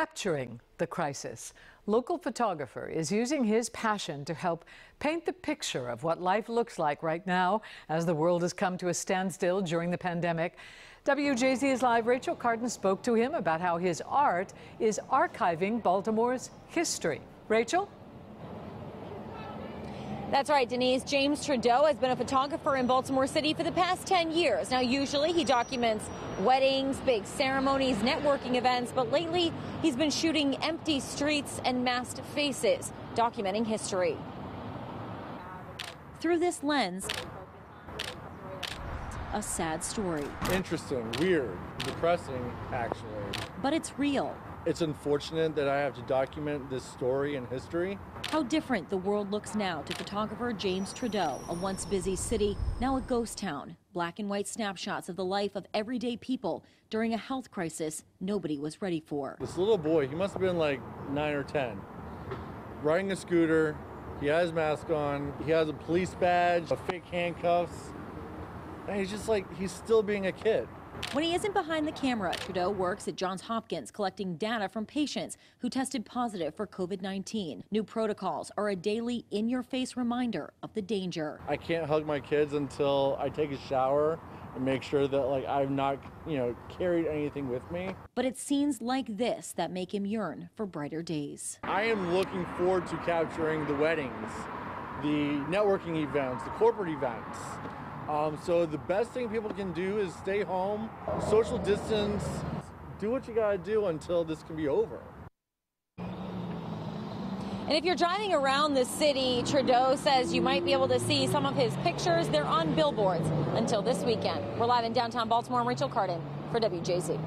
capturing the crisis. Local photographer is using his passion to help paint the picture of what life looks like right now as the world has come to a standstill during the pandemic. WJZ's Live Rachel Carden spoke to him about how his art is archiving Baltimore's history. Rachel? That's right, Denise. James Trudeau has been a photographer in Baltimore City for the past 10 years. Now, usually he documents weddings, big ceremonies, networking events, but lately he's been shooting empty streets and masked faces, documenting history. Through this lens, a sad story. Interesting, weird, depressing, actually. But it's real. It's unfortunate that I have to document this story and history. How different the world looks now to photographer James Trudeau, a once busy city, now a ghost town. Black and white snapshots of the life of everyday people during a health crisis nobody was ready for. This little boy, he must have been like nine or 10, riding a scooter. He has his mask on. He has a police badge, a fake handcuffs. And he's just like, he's still being a kid. When he isn't behind the camera, Trudeau works at Johns Hopkins collecting data from patients who tested positive for COVID 19. New protocols are a daily, in your face reminder of the danger. I can't hug my kids until I take a shower and make sure that like I've not, you know, carried anything with me. But it's scenes like this that make him yearn for brighter days. I am looking forward to capturing the weddings, the networking events, the corporate events. Um, so the best thing people can do is stay home, social distance, do what you gotta do until this can be over. And if you're driving around the city, Trudeau says you might be able to see some of his pictures. They're on billboards until this weekend. We're live in downtown Baltimore. I'm Rachel Cardin for WJZ.